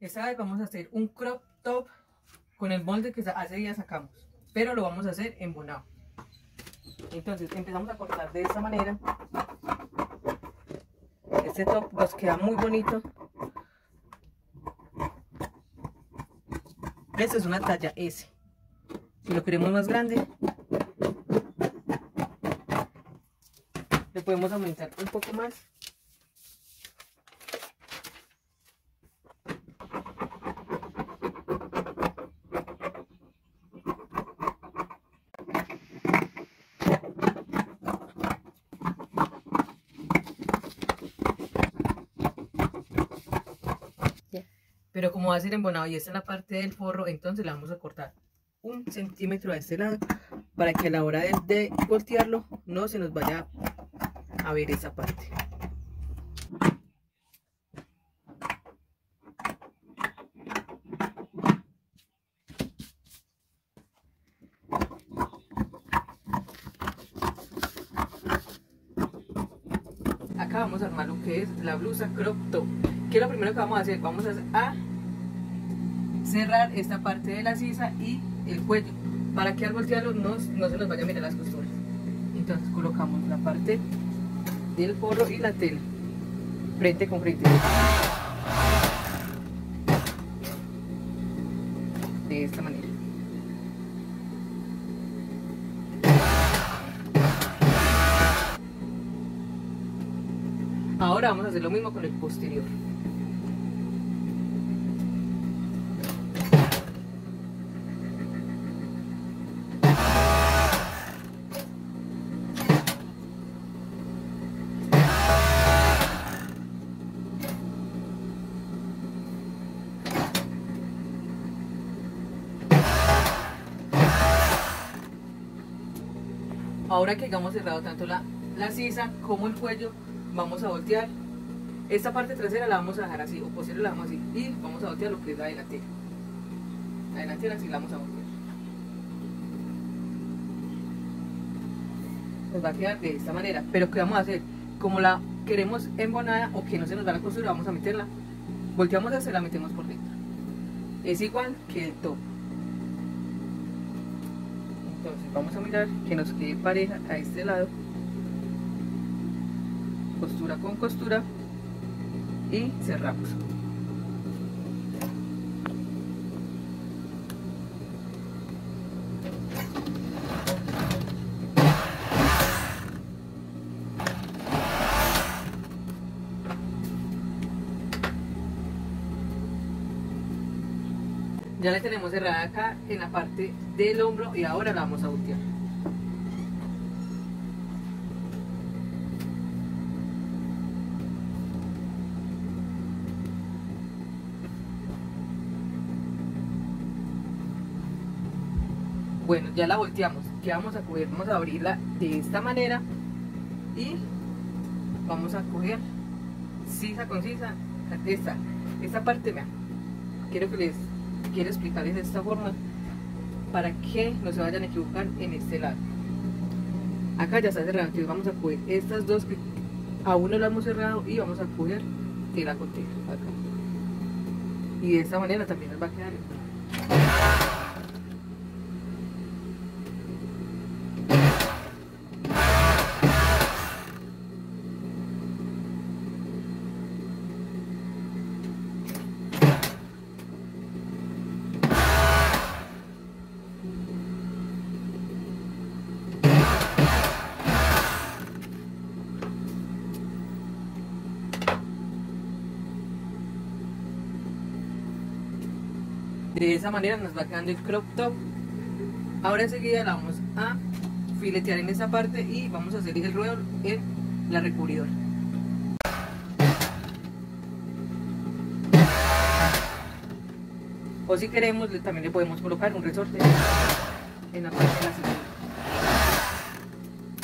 Esta vez vamos a hacer un crop top con el molde que hace día sacamos, pero lo vamos a hacer embonado. Entonces empezamos a cortar de esta manera. Este top nos queda muy bonito. Esta es una talla S. Si lo queremos más grande, le podemos aumentar un poco más pero como va a ser embonado y esta es la parte del forro, entonces le vamos a cortar un centímetro a este lado para que a la hora de, voltearlo no se nos vaya a ver esa parte. Acá vamos a armar lo que es la blusa crop top. ¿Qué es lo primero que vamos a hacer? Vamos a cerrar esta parte de la sisa y el cuello para que al voltearlo no, no se nos vaya a mirar las costuras. Entonces colocamos la parte del forro y la tela frente con frente. De esta manera. Ahora vamos a hacer lo mismo con el posterior Ahora que hayamos cerrado tanto la, la sisa como el cuello, vamos a voltear. Esta parte trasera la vamos a dejar así, o posterior la vamos así. Y vamos a voltear lo que es la delantera. La delantera sí la vamos a voltear. Nos va a quedar de esta manera. Pero ¿qué vamos a hacer? Como la queremos embonada o que no se nos va la costura, vamos a meterla. Volteamos hacia la metemos por dentro. Es igual que el top entonces vamos a mirar que nos quede pareja a este lado. Costura con costura. Y cerramos Ya la tenemos cerrada acá en la parte del hombro y ahora la vamos a voltear. Bueno, ya la volteamos. ¿Qué vamos a coger? Vamos a abrirla de esta manera y vamos a coger sisa con sisa esta, esta parte, vean. Quiero que les quiero explicarles de esta forma para que no se vayan a equivocar en este lado. Acá ya está cerrado entonces vamos a coger estas dos que aún no lo hemos cerrado y vamos a coger tela con acá. Y de esta manera también nos va a quedar de esa manera nos va quedando el crop top. Ahora enseguida la vamos a filetear en esa parte y vamos a hacer el ruedo en la recubridora. O si queremos también le podemos colocar un resorte en la parte de la cintura.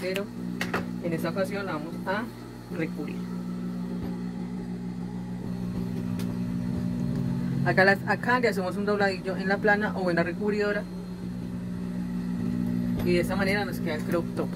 Pero en esta ocasión la vamos a recubrir Acá, acá le hacemos un dobladillo en la plana o en la recubridora. Y de esta manera nos queda el crop top.